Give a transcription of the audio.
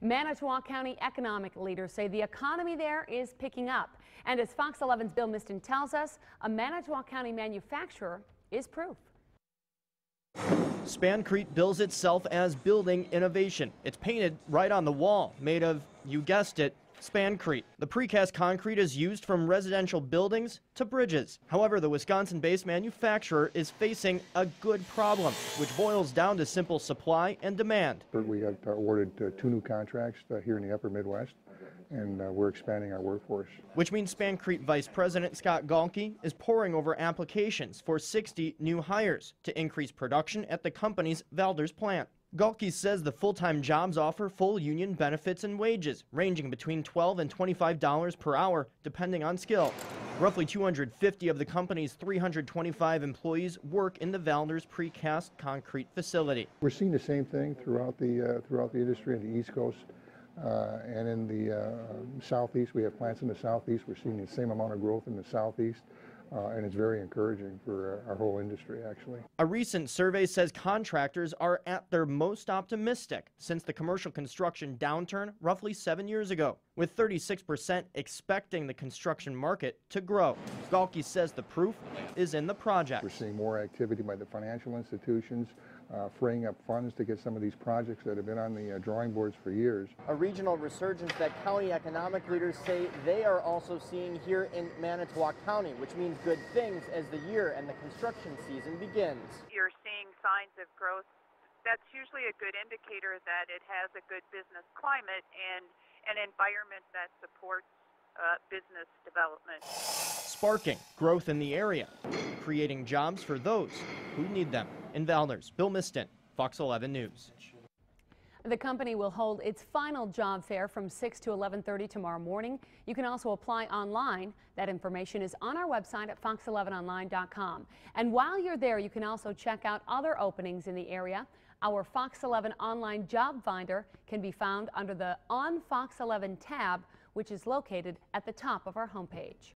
Manitowoc County economic leaders say the economy there is picking up. And as Fox 11's Bill Miston tells us, a Manitowoc County manufacturer is proof. Spancrete bills itself as building innovation. It's painted right on the wall, made of, you guessed it, Spancrete. The precast concrete is used from residential buildings to bridges. However, the Wisconsin-based manufacturer is facing a good problem, which boils down to simple supply and demand. We got awarded uh, two new contracts uh, here in the upper Midwest, and uh, we're expanding our workforce. Which means Spancrete Vice President Scott Galke is poring over applications for 60 new hires to increase production at the company's Valders plant. Galke says the full-time jobs offer full union benefits and wages, ranging between 12 and $25 per hour, depending on skill. Roughly 250 of the company's 325 employees work in the Valders precast concrete facility. We're seeing the same thing throughout the uh, throughout the industry in the East Coast uh, and in the uh, Southeast. We have plants in the Southeast. We're seeing the same amount of growth in the Southeast. Uh, and it's very encouraging for uh, our whole industry, actually. A recent survey says contractors are at their most optimistic since the commercial construction downturn roughly seven years ago, with 36% expecting the construction market to grow. Galke says the proof is in the project. We're seeing more activity by the financial institutions, uh, freeing up funds to get some of these projects that have been on the uh, drawing boards for years. A regional resurgence that county economic leaders say they are also seeing here in Manitowoc County, which means good things as the year and the construction season begins. You're seeing signs of growth. That's usually a good indicator that it has a good business climate and an environment that supports uh, business development. Sparking growth in the area, creating jobs for those who need them. In Valders, Bill Miston, Fox 11 News. The company will hold its final job fair from 6 to 11:30 tomorrow morning. You can also apply online. That information is on our website at fox11online.com. And while you're there, you can also check out other openings in the area. Our Fox 11 online job finder can be found under the On Fox 11 tab, which is located at the top of our homepage.